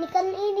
你跟伊